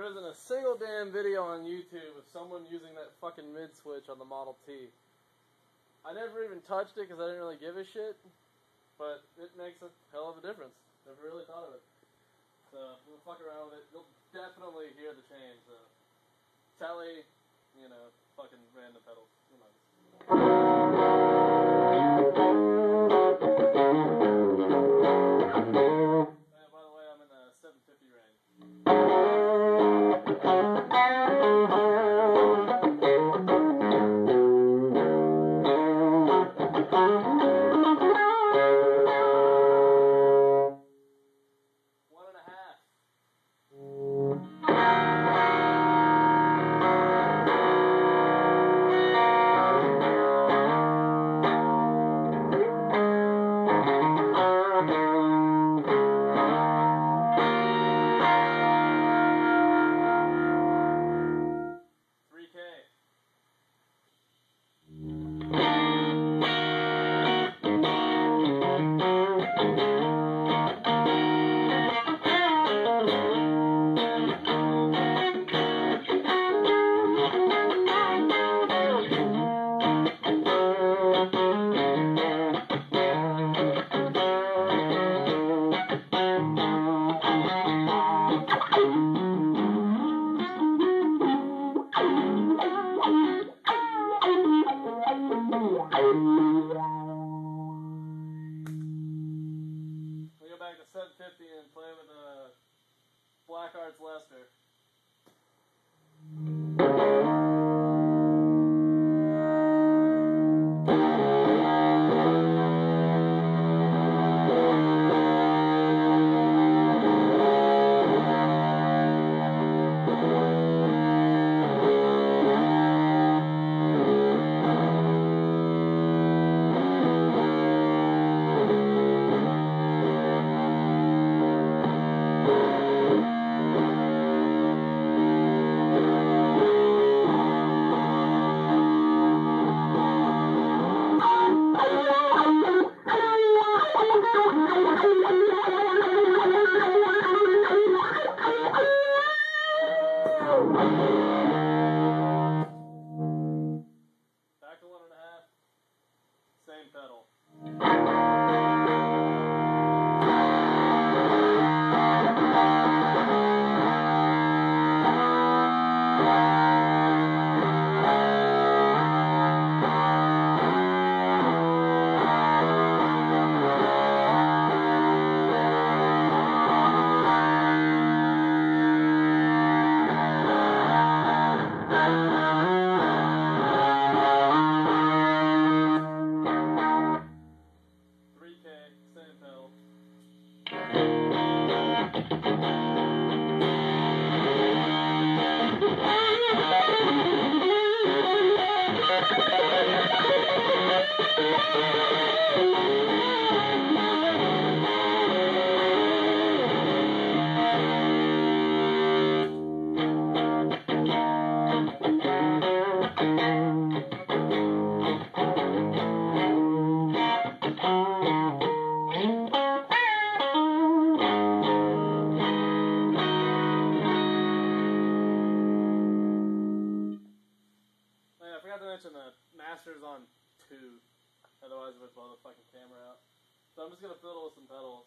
There isn't a single damn video on YouTube of someone using that fucking mid switch on the Model T. I never even touched it because I didn't really give a shit, but it makes a hell of a difference. Never really thought of it. So we'll fuck around with it. You'll definitely hear the change. So. Telly, you know, fucking random pedals. Lester. Thank you. Otherwise, I would blow the fucking camera out. So I'm just gonna fiddle with some pedals.